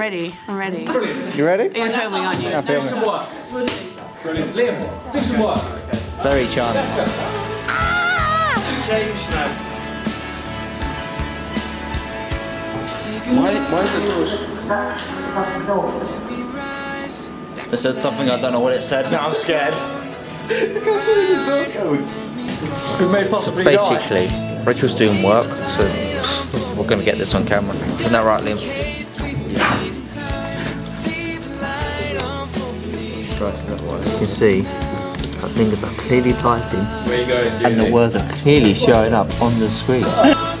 ready. I'm ready. You ready? You're filming, aren't you? I'm Do filming. some work. Brilliant. Liam, do some work. Very charming. Change now. Why, why is it It said something, I don't know what it said. Now I'm scared. we may possibly so Basically, Rachel's doing work, so we're going to get this on camera. Isn't that right, Liam? You can see her fingers are clearly typing Where you going, and the words are clearly showing up on the screen.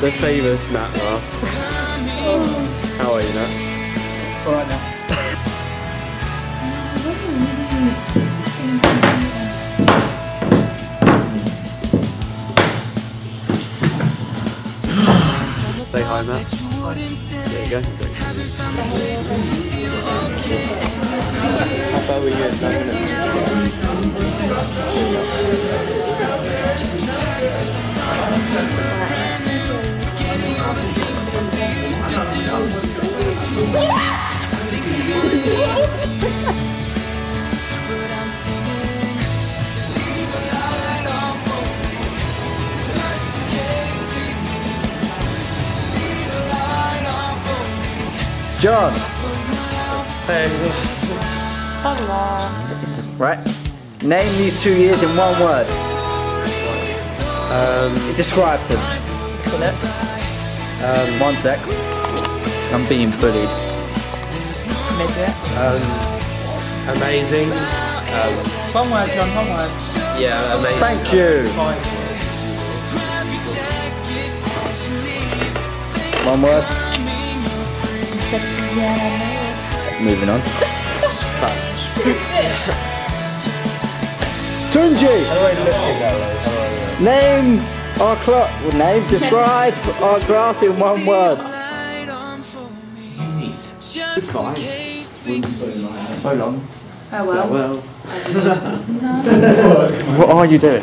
The famous Matt laugh. How are you, Matt? Alright now. Say hi, Matt. There you go. How far were you John! Hey. Right? Name these two years in one word. Um, Describe them. Um, one sec. I'm being bullied. Um, amazing. Um, One word, John, one word. yeah, amazing. Thank you. One word. Moving on. Tunji! Name our clock. Name, describe our glass in one word. So long. Farewell. What are you doing?